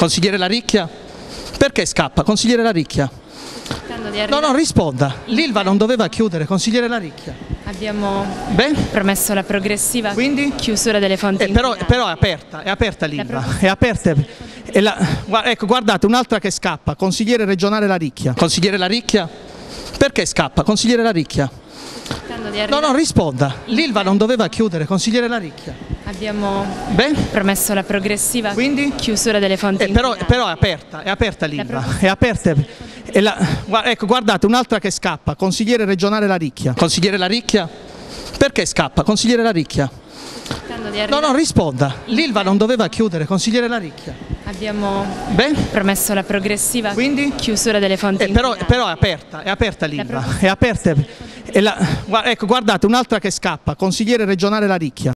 Consigliere La Ricchia? Perché scappa? Consigliere La Ricchia? Cercando di No, no, risponda. L'Ilva non doveva chiudere, consigliere La Ricchia. Abbiamo Beh? promesso la progressiva Quindi? chiusura delle fonti Eh, però, però è aperta, è aperta l'Ilva, è aperta. e la- ecco, guardate, un'altra che scappa, consigliere regionale La Ricchia. Consigliere La Ricchia? Perché scappa? Consigliere La Ricchia? Cercando di No, no, risponda. L'Ilva non doveva chiudere, consigliere La Ricchia. Abbiamo Beh? promesso la progressiva Quindi? chiusura delle fonti Eh, però, però è aperta, è aperta proposta- è aperta. e la- ecco, guardate, un'altra che scappa, consigliere regionale La Ricchia. Consigliere La Ricchia? Perché scappa? Consigliere La Ricchia? Cercando di No, no, risponda. L'Ilva non doveva chiudere, consigliere La Ricchia. Abbiamo Beh? promesso la progressiva Quindi? chiusura delle fonti Eh, però, però è aperta, è aperta l'Ilva, è aperta. e la- ecco, guardate, un'altra che scappa, consigliere regionale La Ricchia.